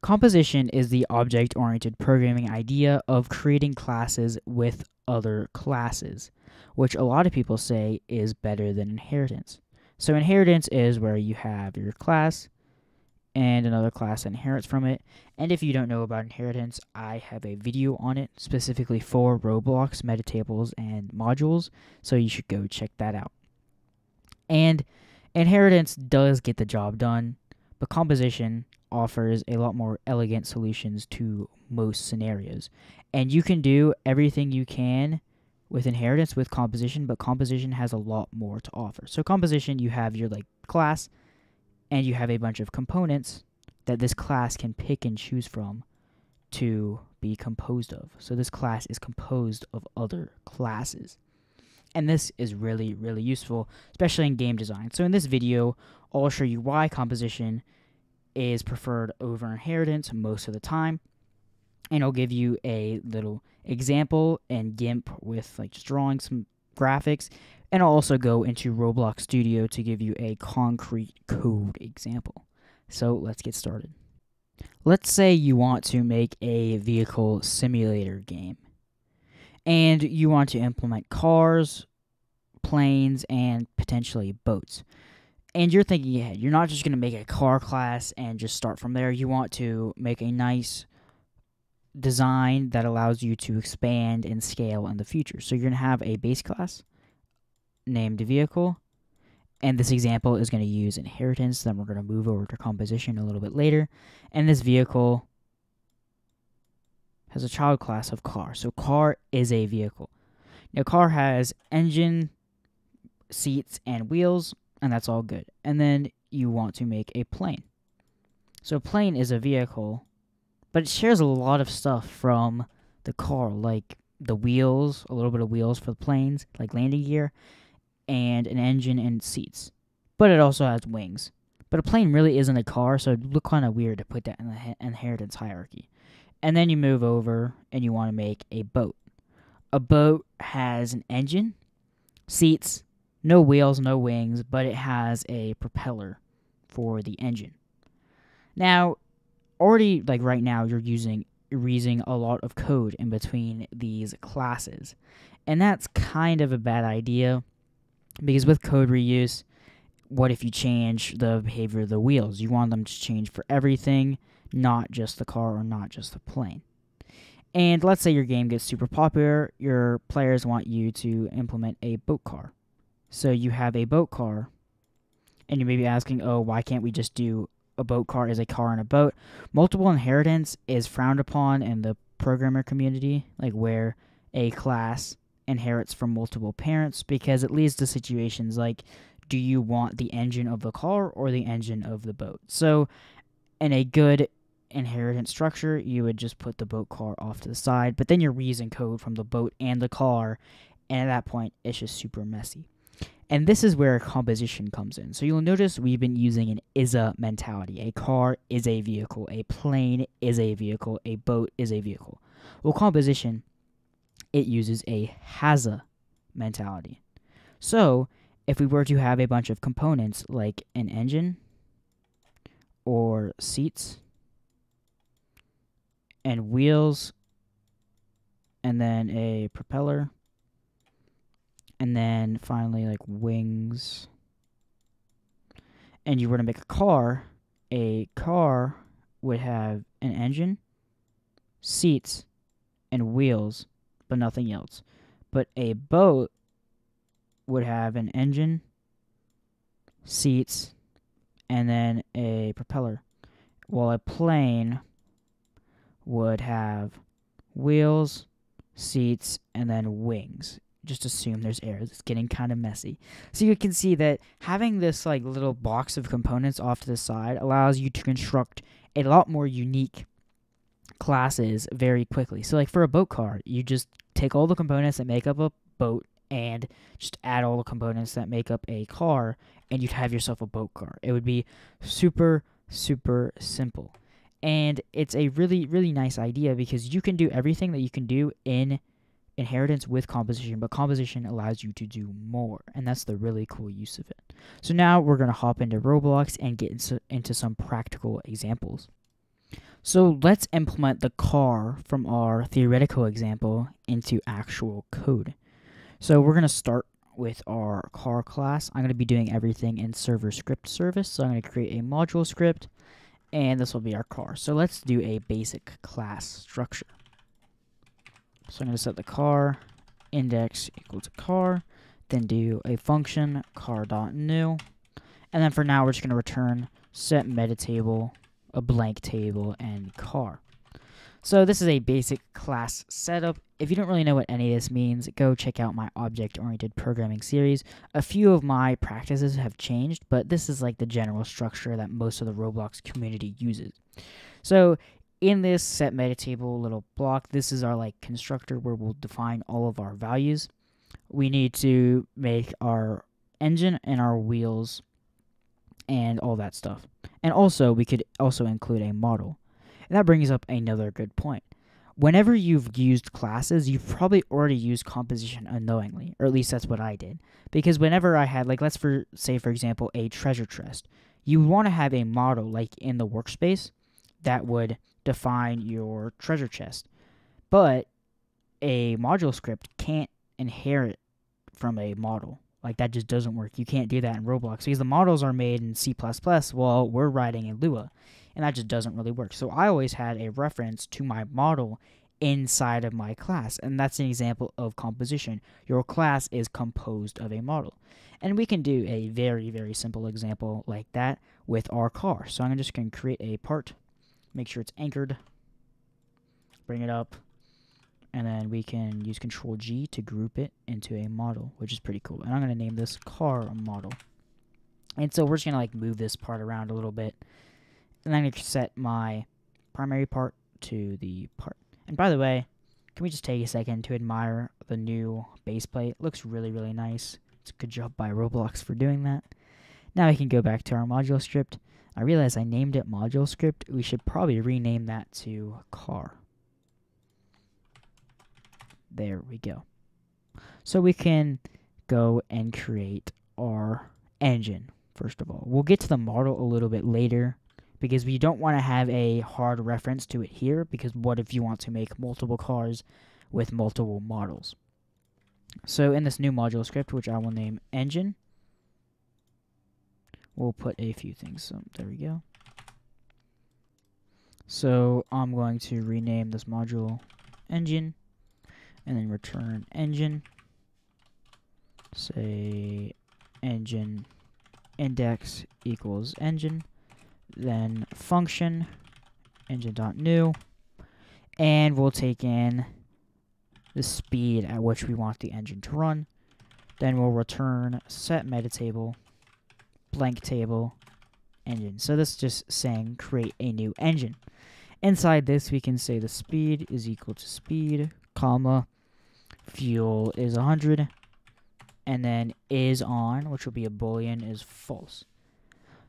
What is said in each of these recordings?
Composition is the object oriented programming idea of creating classes with other classes, which a lot of people say is better than inheritance. So, inheritance is where you have your class and another class inherits from it. And if you don't know about inheritance, I have a video on it specifically for Roblox, metatables, and modules, so you should go check that out. And inheritance does get the job done, but composition offers a lot more elegant solutions to most scenarios. And you can do everything you can with inheritance with composition, but composition has a lot more to offer. So composition, you have your like class and you have a bunch of components that this class can pick and choose from to be composed of. So this class is composed of other classes. And this is really, really useful, especially in game design. So in this video, I'll show you why composition is preferred over inheritance most of the time. And I'll give you a little example in GIMP with like just drawing some graphics. And I'll also go into Roblox Studio to give you a concrete code example. So let's get started. Let's say you want to make a vehicle simulator game. And you want to implement cars, planes, and potentially boats and you're thinking ahead. You're not just going to make a car class and just start from there. You want to make a nice design that allows you to expand and scale in the future. So you're going to have a base class named vehicle. And this example is going to use inheritance. Then we're going to move over to composition a little bit later. And this vehicle has a child class of car. So car is a vehicle. Now car has engine, seats, and wheels and that's all good. And then you want to make a plane. So a plane is a vehicle, but it shares a lot of stuff from the car, like the wheels, a little bit of wheels for the planes, like landing gear, and an engine and seats. But it also has wings. But a plane really isn't a car, so it'd look kind of weird to put that in the inheritance hierarchy. And then you move over and you want to make a boat. A boat has an engine, seats, no wheels, no wings, but it has a propeller for the engine. Now, already like right now you're using you're a lot of code in between these classes. And that's kind of a bad idea because with code reuse, what if you change the behavior of the wheels? You want them to change for everything, not just the car or not just the plane. And let's say your game gets super popular, your players want you to implement a boat car. So you have a boat car, and you may be asking, oh, why can't we just do a boat car as a car and a boat? Multiple inheritance is frowned upon in the programmer community, like where a class inherits from multiple parents, because it leads to situations like, do you want the engine of the car or the engine of the boat? So, in a good inheritance structure, you would just put the boat car off to the side, but then you're reusing code from the boat and the car, and at that point, it's just super messy. And this is where composition comes in. So you'll notice we've been using an is-a mentality. A car is a vehicle, a plane is a vehicle, a boat is a vehicle. Well, composition, it uses a has-a mentality. So if we were to have a bunch of components like an engine or seats and wheels and then a propeller and then finally like wings. And you were to make a car. A car would have an engine seats and wheels but nothing else. But a boat would have an engine seats and then a propeller. While a plane would have wheels seats and then wings just assume there's air. It's getting kind of messy. So you can see that having this like little box of components off to the side allows you to construct a lot more unique classes very quickly. So like for a boat car, you just take all the components that make up a boat and just add all the components that make up a car and you'd have yourself a boat car. It would be super super simple. And it's a really really nice idea because you can do everything that you can do in inheritance with composition, but composition allows you to do more, and that's the really cool use of it. So now we're going to hop into Roblox and get into, into some practical examples. So let's implement the car from our theoretical example into actual code. So we're going to start with our car class. I'm going to be doing everything in server script service. So I'm going to create a module script and this will be our car. So let's do a basic class structure. So I'm going to set the car index equal to car, then do a function car.new, and then for now we're just going to return set meta table, a blank table, and car. So this is a basic class setup. If you don't really know what any of this means, go check out my object-oriented programming series. A few of my practices have changed, but this is like the general structure that most of the Roblox community uses. So in this set meta table little block, this is our like constructor where we'll define all of our values. We need to make our engine and our wheels and all that stuff. And also, we could also include a model. And that brings up another good point. Whenever you've used classes, you've probably already used composition unknowingly, or at least that's what I did. Because whenever I had, like, let's for say, for example, a treasure chest, you want to have a model, like in the workspace, that would define your treasure chest. But a module script can't inherit from a model. Like that just doesn't work. You can't do that in Roblox because the models are made in C++. Well, we're writing in Lua, and that just doesn't really work. So I always had a reference to my model inside of my class, and that's an example of composition. Your class is composed of a model. And we can do a very, very simple example like that with our car. So I'm just going to create a part, make sure it's anchored, bring it up, and then we can use Control G to group it into a model, which is pretty cool. And I'm going to name this car model. And so we're just going to like move this part around a little bit. And then going to set my primary part to the part. And by the way, can we just take a second to admire the new base plate? It looks really, really nice. It's a good job by Roblox for doing that. Now we can go back to our module script. I realize I named it module script. We should probably rename that to car. There we go. So we can go and create our engine, first of all. We'll get to the model a little bit later because we don't want to have a hard reference to it here because what if you want to make multiple cars with multiple models? So in this new module script, which I will name engine, we'll put a few things. So there we go. So I'm going to rename this module engine and then return engine. Say engine index equals engine. Then function engine.new. And we'll take in the speed at which we want the engine to run. Then we'll return set meta table, blank table, engine. So this is just saying create a new engine. Inside this, we can say the speed is equal to speed, comma, fuel is 100, and then is on, which will be a boolean, is false.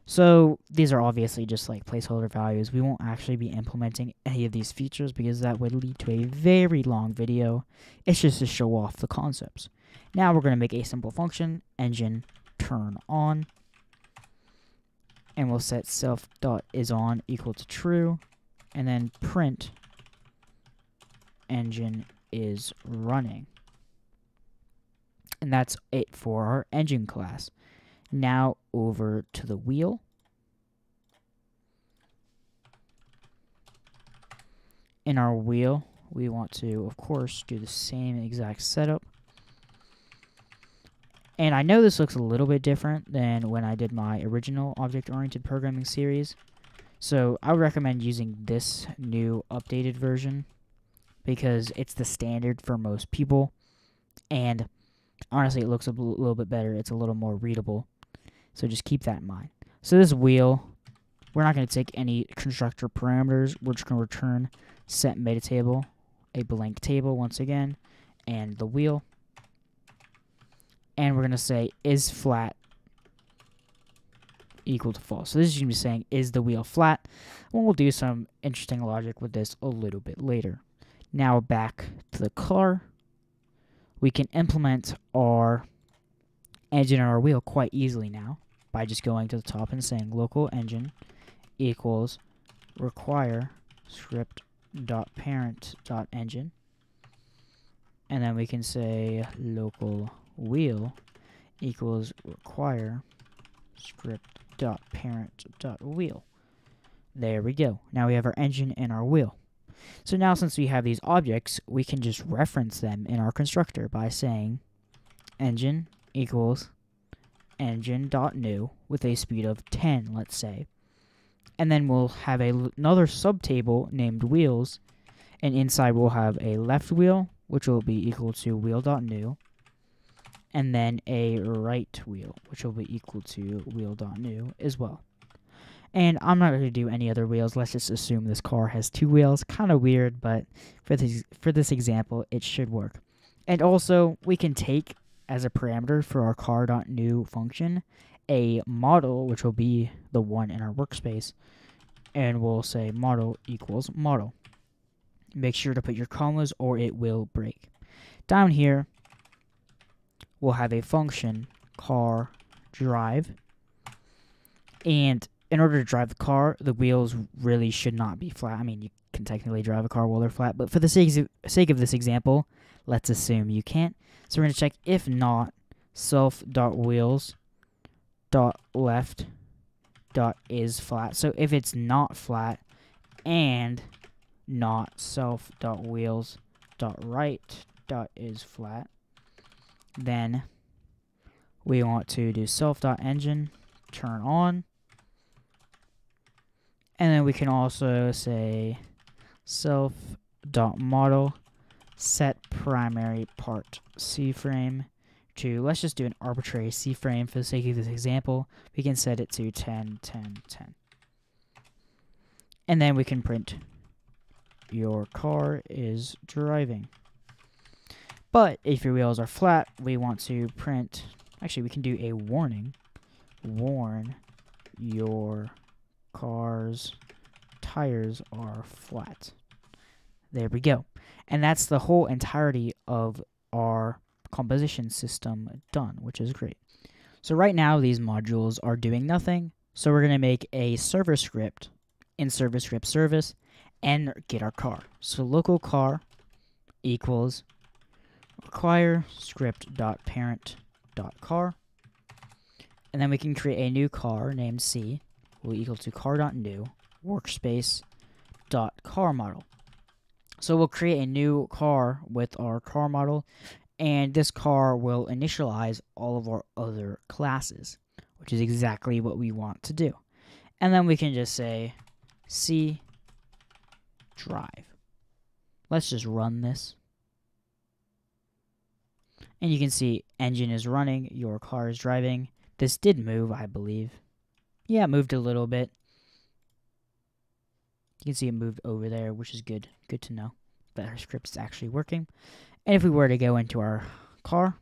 So these are obviously just like placeholder values. We won't actually be implementing any of these features because that would lead to a very long video. It's just to show off the concepts. Now we're going to make a simple function, engine turn on. And we'll set self dot is on equal to true. And then print engine is running. And that's it for our engine class. Now over to the wheel. In our wheel, we want to, of course, do the same exact setup. And I know this looks a little bit different than when I did my original object-oriented programming series. So I would recommend using this new updated version because it's the standard for most people. And honestly, it looks a little bit better. It's a little more readable. So just keep that in mind. So this wheel, we're not going to take any constructor parameters. We're just going to return set meta table, a blank table once again, and the wheel. And we're going to say is flat equal to false. So this is going to be saying is the wheel flat. And we'll do some interesting logic with this a little bit later. Now back to the car. We can implement our engine and our wheel quite easily now by just going to the top and saying local engine equals require script dot parent dot engine and then we can say local wheel equals require script dot parent dot wheel there we go. Now we have our engine and our wheel so now since we have these objects we can just reference them in our constructor by saying engine equals engine dot new with a speed of 10 let's say. And then we'll have a, another subtable named wheels. And inside we'll have a left wheel which will be equal to wheel.new and then a right wheel which will be equal to wheel.new as well and I'm not going to do any other wheels let's just assume this car has two wheels kind of weird but for this for this example it should work and also we can take as a parameter for our car.new function a model, which will be the one in our workspace, and we'll say model equals model. Make sure to put your commas or it will break. Down here, we'll have a function car drive, and in order to drive the car, the wheels really should not be flat. I mean, you can technically drive a car while they're flat, but for the sake of, sake of this example, let's assume you can't. So we're going to check if not self.wheels dot left dot is flat. So if it's not flat and not self dot wheels dot right dot is flat, then we want to do self dot engine turn on. And then we can also say self dot model set primary part C frame to, let's just do an arbitrary C frame for the sake of this example. We can set it to 10, 10, 10. And then we can print your car is driving. But if your wheels are flat, we want to print, actually we can do a warning. Warn your car's tires are flat. There we go. And that's the whole entirety of our composition system done, which is great. So right now these modules are doing nothing. So we're going to make a server script in server script service and get our car. So local car equals require script dot parent dot car and then we can create a new car named C will equal to car dot new workspace dot car model. So we'll create a new car with our car model and this car will initialize all of our other classes, which is exactly what we want to do. And then we can just say C drive. Let's just run this. And you can see engine is running, your car is driving. This did move, I believe. Yeah, it moved a little bit. You can see it moved over there, which is good. Good to know that our script is actually working. And if we were to go into our car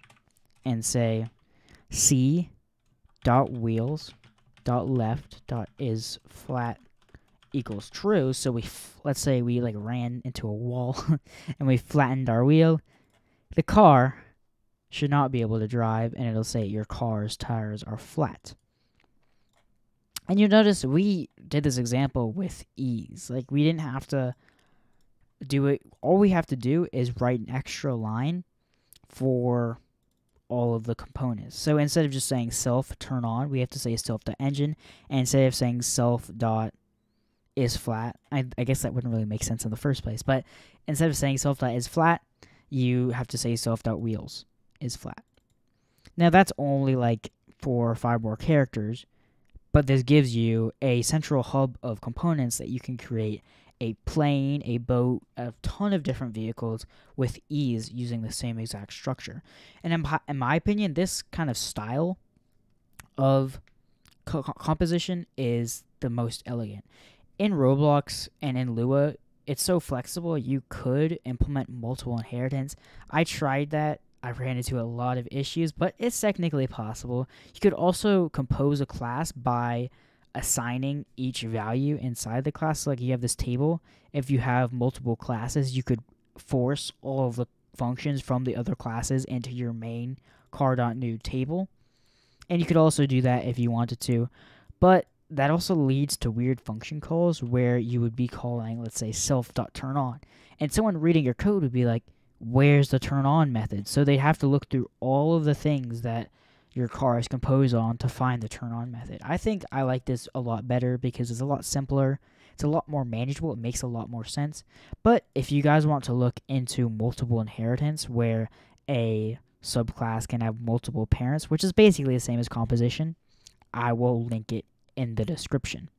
and say C dot wheels dot left dot is flat equals true, so we let's say we like ran into a wall and we flattened our wheel, the car should not be able to drive and it'll say your car's tires are flat. And you notice we did this example with ease. Like we didn't have to do it. All we have to do is write an extra line for all of the components. So instead of just saying self turn on, we have to say self dot engine, and instead of saying self dot is flat, I, I guess that wouldn't really make sense in the first place. But instead of saying self dot is flat, you have to say self dot wheels is flat. Now that's only like four or five more characters, but this gives you a central hub of components that you can create a plane, a boat, a ton of different vehicles with ease using the same exact structure. And in, in my opinion, this kind of style of co- composition is the most elegant. In Roblox and in Lua, it's so flexible, you could implement multiple inheritance. I tried that. I ran into a lot of issues, but it's technically possible. You could also compose a class by assigning each value inside the class. So like you have this table. If you have multiple classes, you could force all of the functions from the other classes into your main car.new table. And you could also do that if you wanted to. But that also leads to weird function calls where you would be calling, let's say, self.turnon. And someone reading your code would be like, where's the turn on method? So they have to look through all of the things that your car is composed on to find the turn on method. I think I like this a lot better because it's a lot simpler. It's a lot more manageable. It makes a lot more sense. But if you guys want to look into multiple inheritance where a subclass can have multiple parents, which is basically the same as composition, I will link it in the description.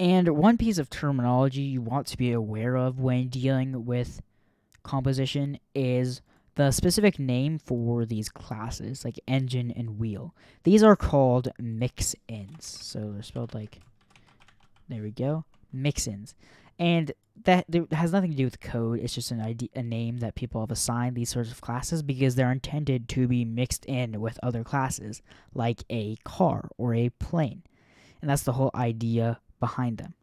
And one piece of terminology you want to be aware of when dealing with composition is the specific name for these classes, like engine and wheel. These are called mix-ins. So they're spelled like, there we go, mix-ins. And that has nothing to do with code. It's just an idea, a name that people have assigned these sorts of classes because they're intended to be mixed in with other classes, like a car or a plane. And that's the whole idea behind them.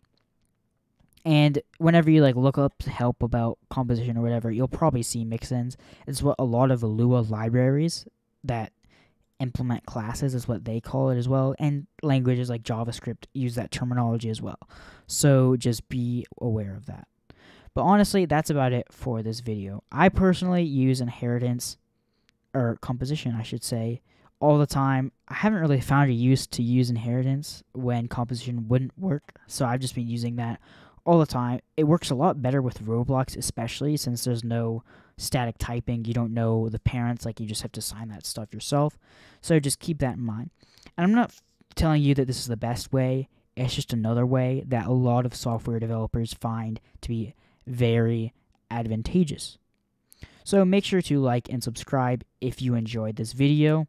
And whenever you like look up help about composition or whatever, you'll probably see mix-ins. It's what a lot of Lua libraries that implement classes is what they call it as well. And languages like JavaScript use that terminology as well. So just be aware of that. But honestly, that's about it for this video. I personally use inheritance, or composition, I should say, all the time. I haven't really found a use to use inheritance when composition wouldn't work, so I've just been using that all the time. It works a lot better with Roblox, especially since there's no static typing. You don't know the parents, like you just have to sign that stuff yourself. So just keep that in mind. And I'm not telling you that this is the best way. It's just another way that a lot of software developers find to be very advantageous. So make sure to like and subscribe if you enjoyed this video.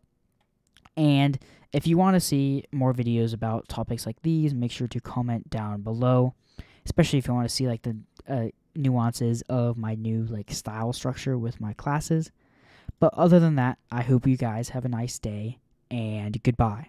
And if you want to see more videos about topics like these, make sure to comment down below especially if you want to see like the uh, nuances of my new like style structure with my classes. But other than that, I hope you guys have a nice day and goodbye.